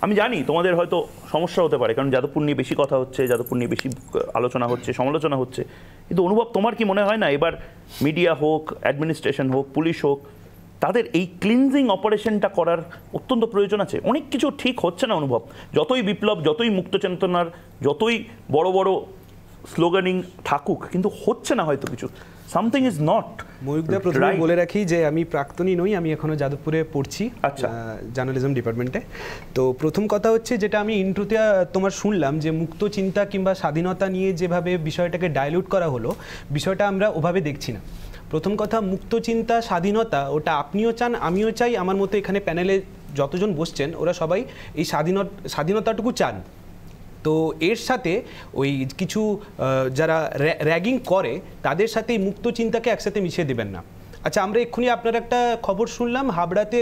আমি জানি তোমাদের হয়তো সমস্যা হতে পারে, কারণ যাদবপুর নিয়ে বেশি কথা হচ্ছে, যাদবপুর নিয়ে বেশি আলোচনা হচ্ছে, সমালোচনা হচ্ছে। কিন্তু অনুভব তোমার কি মনে হয় না, এবার মিডিয়া হোক অ্যাডমিনিস্ট্রেশন হোক, পুলিশ হোক, তাদের এই ক্লিনজিং অপারেশনটা করার অত্যন্ত প্রয়োজন আছে? অনেক কিছু ঠিক হচ্ছে না অনুভব। যতই বিপ্লব, যতই মুক্ত চেতনার, যতই বড় বড় স্লোগানিং থাকুক কিন্তু হচ্ছে না হয়তো কিছু। সামথিং ইজ নট ময়ূকদা প্রথমে বলে রাখি যে আমি প্রাক্তনী নই আমি এখনও যাদবপুরে পড়ছি আচ্ছা। জার্নালিজম ডিপার্টমেন্টে তো প্রথম কথা হচ্ছে যেটা আমি ইন্ট্রোতে তোমার শুনলাম যে মুক্ত চিন্তা কিংবা স্বাধীনতা নিয়ে যেভাবে বিষয়টাকে ডাইলুট করা হলো বিষয়টা আমরা ওভাবে দেখছি না। প্রথম কথা মুক্ত চিন্তা স্বাধীনতা ওটা আপনিও চান আমিও চাই। আমার মতো এখানে প্যানেলে যতজন বসছেন ওরা সবাই এই স্বাধীনত স্বাধীনতাটুকু চান। তো এর সাথে ওই কিছু যারা র্যাগিং করে, তাদের সাথে এই মুক্ত চিন্তাকে একসাথে মিশিয়ে দেবেন না। আচ্ছা আমরা এক্ষুনি আপনার একটা খবর শুনলাম, হাবড়াতে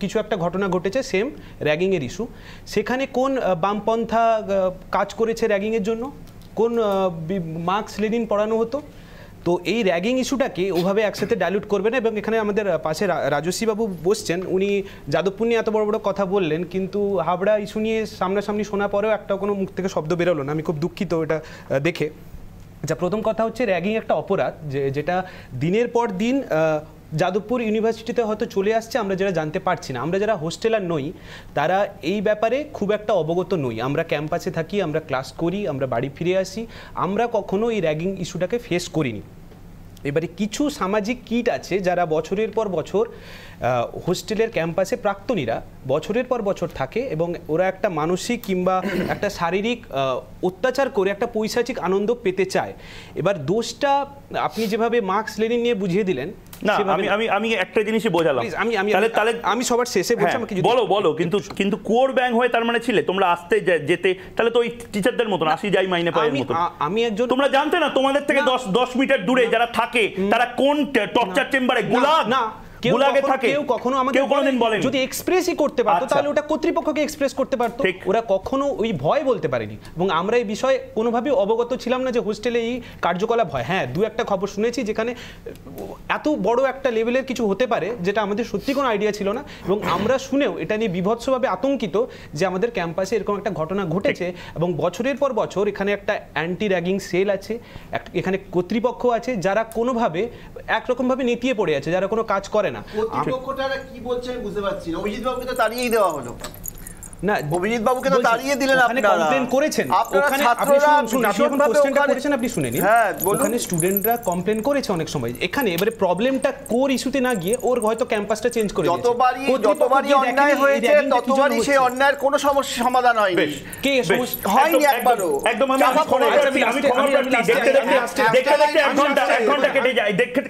কিছু একটা ঘটনা ঘটেছে সেম র্যাগিংয়ের ইস্যু সেখানে কোন বামপন্থা কাজ করেছে র্যাগিংয়ের জন্য? কোন মার্কস, লেনিন পড়ানো হতো? তো এই র্যাগিং ইস্যুটাকে ওভাবে একসাথে ডাইলুট করবে না এবং এখানে আমাদের পাশে রাজস্বীবাবু রাজস্বী বসছেন। উনি যাদবপুর নিয়ে এত বড় বড় কথা বললেন, কিন্তু হাবড়া ইস্যু নিয়ে সামনাসামনি শোনা পরেও একটা কোনো মুখ থেকে শব্দ বেরোলো না। আমি খুব দুঃখিত এটা দেখে। আচ্ছা প্রথম কথা হচ্ছে র্যাগিং একটা অপরাধ যে, যেটা দিনের পর দিন যাদবপুর ইউনিভার্সিটিতে হয়তো চলে আসছে, আমরা যারা জানতে পারছি না। আমরা যারা হোস্টেলার নই, তারা এই ব্যাপারে খুব একটা অবগত নই। আমরা ক্যাম্পাসে থাকি, আমরা ক্লাস করি, আমরা বাড়ি ফিরে আসি। আমরা কখনো এই র্যাগিং ইস্যুটাকে ফেস করিনি। এবারে কিছু সামাজিক কিট আছে যারা বছরের পর বছর হোস্টেলের ক্যাম্পাসে প্রাক্তনীরা বছরের পর বছর থাকে এবং ওরা একটা মানসিক কিংবা একটা শারীরিক অত্যাচার করে একটা পৈশাচিক আনন্দ পেতে চায়। এবার দোষটা আপনি যেভাবে মার্কস লেনিন নিয়ে বুঝিয়ে দিলেন না আমি আমি আমি একটা জিনিসই বোঝালাম। আমি আমি তাহলে তাহলে আমি সবার শেষে বলছি হ্যাঁ, বলো বলো কিন্তু কিন্তু কোর ব্যাং হয়ে তার মানে ছিলে? তোমরা আসতে যেতে তাহলে তো ওই টিচারদের মতন আসি যাই মাইনে আমি মতন। আমি একজন তোমরা জানতে না তোমাদের থেকে। দশ দশ মিটার দূরে যারা থাকে তারা কোন টর্চার চেম্বারে গোলাপ না। গুলাগে কখনো- থাকে। কেউ কখনো আমাদের কেউ কোনোদিন বলে- বলেনি। যদি এক্সপ্রেসই করতে পারতো আচ্ছা। তাহলে ওটা কর্তৃপক্ষকে এক্সপ্রেস করতে পারতো। ওরা কখনো ওই ভয় বলতে পারেনি। এবং আমরা এই বিষয়ে কোনোভাবেই অবগত ছিলাম না যে হোস্টেলে এই কার্যকলাপ হয়। হ্যাঁ দু একটা খবর শুনেছি যেখানে এত বড় একটা লেভেলের কিছু হতে পারে যেটা আমাদের সত্যি কোনো আইডিয়া ছিল না। এবং আমরা শুনেও এটা নিয়ে বিভৎসভাবে আতঙ্কিত যে আমাদের ক্যাম্পাসে এরকম একটা ঘটনা ঘটেছে। এবং বছরের পর বছর এখানে একটা অ্যান্টি র্যাগিং সেল আছে এক- এখানে কর্তৃপক্ষ আছে যারা কোনোভাবে একরকমভাবে নেতিয়ে পড়ে আছে যারা কোনো কাজ করে না। কর্তৃপক্ষটা কি বলছে আমি বুঝতে পারছি না। অভিজিৎ বাবুকে তো তাড়িয়েই দেওয়া হলো। না অভিজিৎ বাবুকে তো বলছি, তাড়িয়ে দিলেন আপনারা। কমপ্লেন করেছেন। ওখানে আপনি শুনুন, শুনুন, আপনি যখন কোশ্চেনটা করেছেন আপনি শুনে নিন। হ্যাঁ, ওখানে স্টুডেন্টরা কমপ্লেন করেছে অনেক সময়। এখানে এবারে প্রবলেমটা কোর ইস্যুতে না গিয়ে ওর হয়তো ক্যাম্পাসটা চেঞ্জ করে যতবারই যতবারই অন্যায় হয়েছে ragging টা কি জন্য ততবারই সেই অন্যায়ের কোনো সমস্যা সমাধান হয়নি। কে একবারও। একদম আমি। আমি আমি দেখতে দেখতে দেখতে দেখতে এক ঘণ্টা এক ঘণ্টা কেটে যায়। দেখতে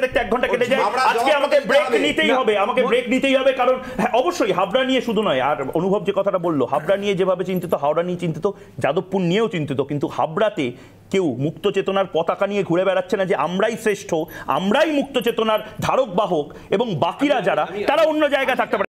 দেখতে- এক ঘণ্টা কেটে যায়। আজকে আমাকে ব্রেক নিতেই হবে। আমাকে ব্রেক নিতেই হবে কারণ হ্যাঁ, অবশ্যই হাবড়া নিয়ে শুধু নয় আর অনুভব যে কথাটা বলল হাবড়া নিয়ে যেভাবে চিন্তিত হাওড়া নিয়ে চিন্তিত যাদবপুর নিয়েও চিন্তিত কিন্তু হাবড়াতে কেউ মুক্ত চেতনার পতাকা নিয়ে ঘুরে বেড়াচ্ছে না যে আমরাই শ্রেষ্ঠ আমরাই মুক্ত চেতনার ধারক বাহক এবং বাকিরা যারা তারা অন্য জায়গায় থাকতে পারে।